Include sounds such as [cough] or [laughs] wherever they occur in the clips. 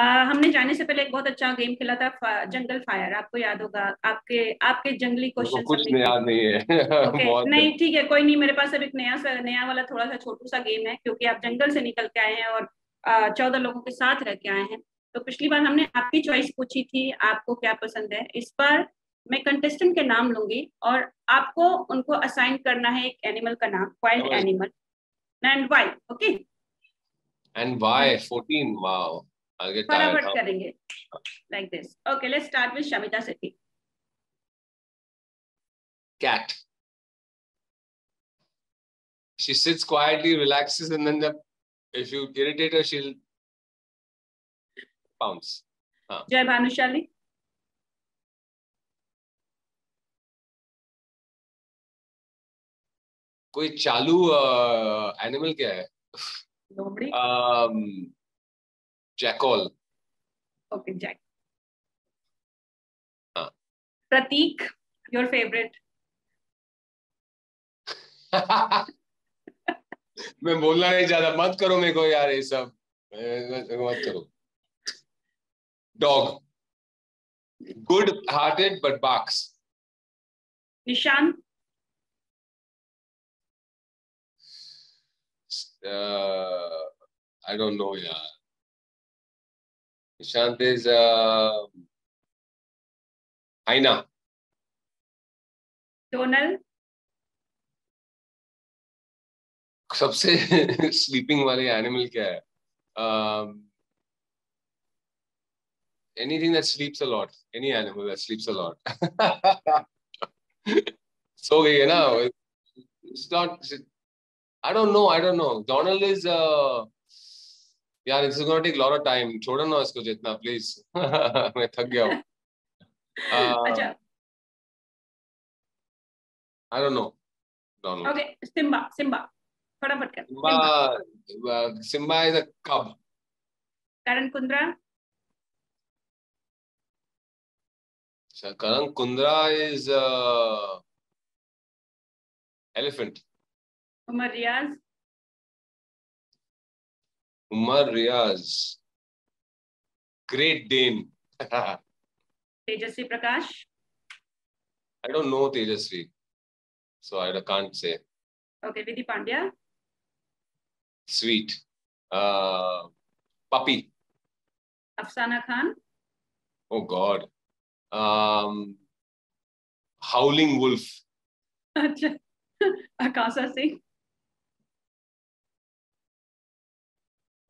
हमने जाने से पहले एक बहुत अच्छा गेम खेला था फा, जंगल फायर आपको याद होगा आपके आपके जंगली क्वेश्चन कुछ याद नहीं है। [laughs] Okay, नहीं ठीक है कोई नहीं मेरे पास अब एक नया सा नया वाला थोड़ा सा छोटू सा गेम है क्योंकि आप जंगल से निकल के आए हैं और चौदह लोगों के साथ रह के आए हैं। तो पिछली बार हमने आपकी चॉइस पूछी थी आपको क्या पसंद है। इस बार मैं कंटेस्टेंट के नाम लूँगी और आपको उनको असाइन करना है एक एनिमल का नाम wild animal and Y okay and Y 14 wow Get फटाफट करेंगे like this okay let's start with Shamita Sethi cat she sits quietly relaxes and then the, if you irritate her she'll pounce हाँ. जय भानुशाली कोई चालू animal क्या है लोमड़ी jackal okay jack Prateek your favourite मैं बोलना नहीं चाहता। मत करो मेरे को यार ये सब। मत करो। डॉग गुड हार्टेड बट बाक्स निशान I don't know, yeah. Nishant is uh, Aina. Tonal. सबसे [laughs] स्लीपिंग वाले एनिमल क्या है? Anything that sleeps a lot any animal that sleeps a lot सो गई है ना? It's not I don't know I don't know Donald is यार it's gonna take lot of time छोड़ो ना इसको जितना प्लीज़ [laughs] मैं थक गया हूँ। [laughs] अच्छा। I don't know don't okay Simba Simba फटाफट कर। सिम्बा सिम्बा इज़ अ कब करण कुंद्रा? अच्छा Karan Kundra is elephant Umar Riaz? Umar Riaz. Great Dane. [laughs] Tejasvi Prakash. I don't know Tejasvi. So I can't say. Okay, Vidhi Pandya. Sweet. Uh, puppy. Afsana Khan. Oh God. Um, Howling Wolf. [laughs] Akasa Singh.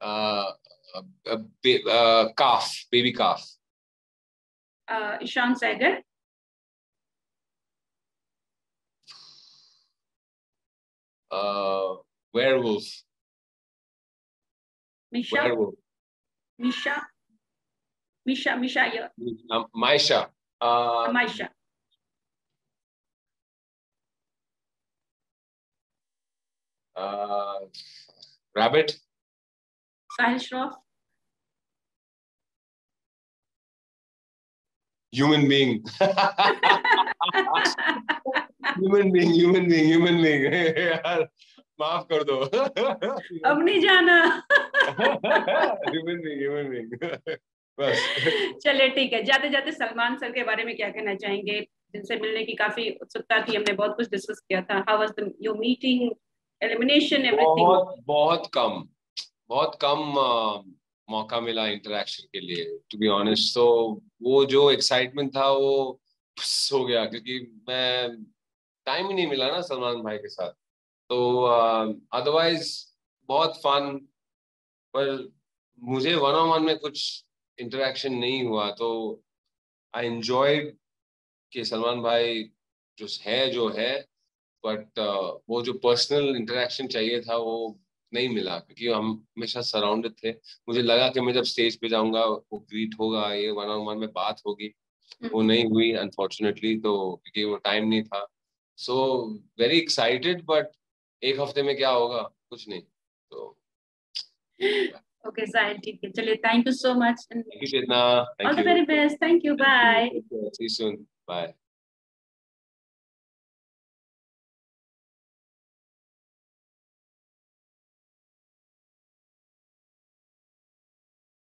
Uh, a calf, baby calf. Uh, Ishan Sagar. Uh, werewolf. Misha. Werewolf. Misha. Misha. Misha. Yeah. Um, Maisha. Uh, Maisha. Uh, rabbit. Sahil Shroff? [laughs] Human being. human being, human being, human being. यार माफ़ कर दो अब नहीं जाना human being, human being. बस चलिए ठीक है जाते जाते सलमान सर के बारे में क्या कहना चाहेंगे जिनसे मिलने की काफ़ी उत्सुकता थी हमने बहुत कुछ डिस्कस किया था how was the your meeting elimination everything बहुत बहुत कम बहुत कम मौका मिला इंटरेक्शन के लिए टू बी ऑनेस्ट तो वो जो एक्साइटमेंट था वो हो गया क्योंकि मैं टाइम ही नहीं मिला ना सलमान भाई के साथ। तो अदरवाइज़ uh, बहुत फन पर मुझे वन ऑन वन में कुछ इंटरेक्शन नहीं हुआ। तो आई एंजॉयड कि सलमान भाई जो है जो है बट uh, वो जो पर्सनल इंटरेक्शन चाहिए था वो नहीं मिला क्योंकि हम हमेशा सराउंडेड थे। मुझे लगा कि मैं जब स्टेज पे जाऊँगा वो ग्रीट होगा ये वन ऑन वन में बात होगी। वो नहीं हुई अनफॉर्चुनेटली तो क्योंकि वो टाइम नहीं था। सो वेरी एक्साइटेड बट एक हफ़्ते में क्या होगा? कुछ नहीं। तो ओके साहिल ठीक है। चलिए thank you so much thank you Chetna all the very best thank you bye see soon bye